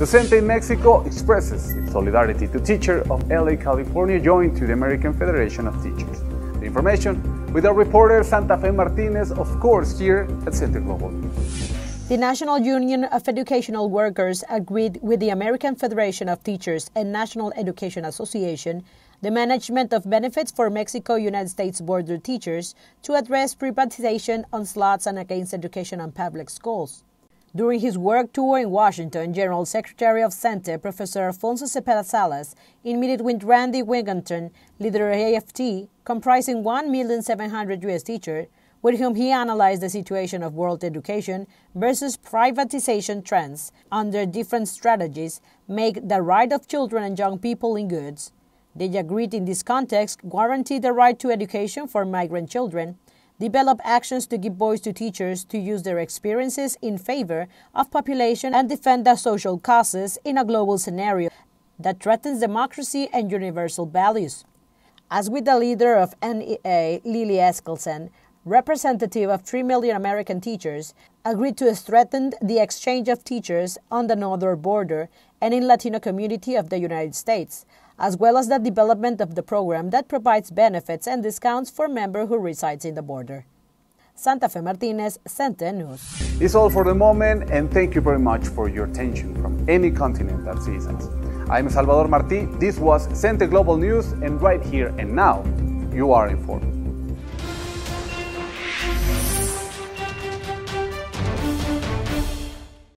The SNTE in Mexico expresses its solidarity to teachers of LA, California joined to the American Federation of Teachers. The information with our reporter Santa Fe Martinez, of course, here at SNTE Global. The National Union of Educational Workers agreed with the American Federation of Teachers and National Education Association the management of benefits for Mexico United States border teachers to address privatization onslaughts and against education on public schools. During his work tour in Washington, General Secretary of SNTE, Professor Alfonso Cepeda Salas, in meeting with Randi Weingarten, leader of AFT, comprising 1,700 U.S. teachers, with whom he analyzed the situation of world education versus privatization trends under different strategies make the right of children and young people in goods. They agreed in this context guarantee the right to education for migrant children, develop actions to give voice to teachers to use their experiences in favor of population and defend their social causes in a global scenario that threatens democracy and universal values. As with the leader of NEA, Lily Eskelsen, representative of 3 million American teachers, agreed to strengthen the exchange of teachers on the northern border and in Latino community of the United States, as well as the development of the program that provides benefits and discounts for member who resides in the border. Santa Fe Martinez, SNTE News. It's all for the moment, and thank you very much for your attention from any continent that sees us. I'm Salvador Martí. This was SNTE Global News, and right here and now, you are informed.